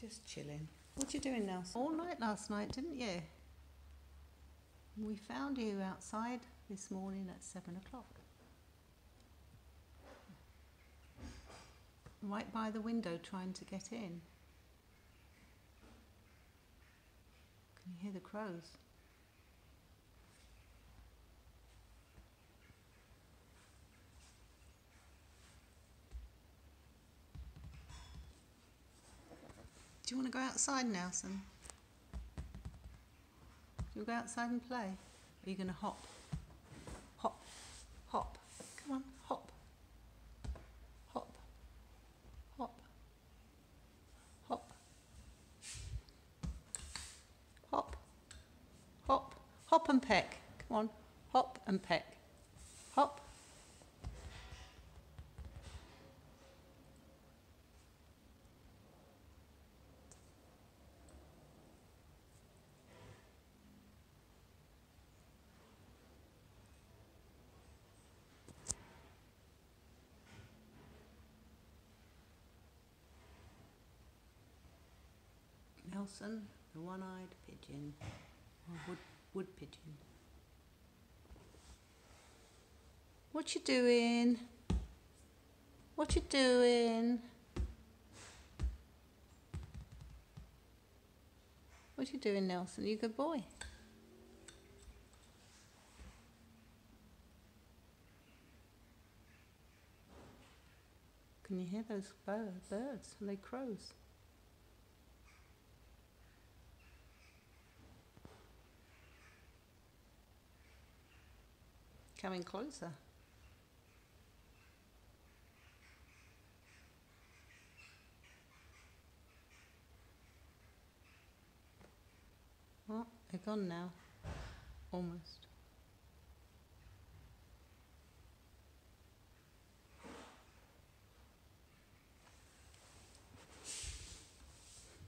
Just chilling. What you doing, now? All night last night, didn't you? We found you outside this morning at seven o'clock. Right by the window trying to get in. Can you hear the crows? Do you want to go outside, Nelson? Do you go outside and play? Are you going to hop? Hop, hop. Come on, hop. Hop, hop, hop. Hop, hop, hop and peck. Come on, hop and peck. Hop. Nelson, the one-eyed pigeon, or wood, wood pigeon. What you doing? What you doing? What you doing, Nelson? You a good boy? Can you hear those birds? Are they crows? Coming closer. Oh, they're gone now. Almost.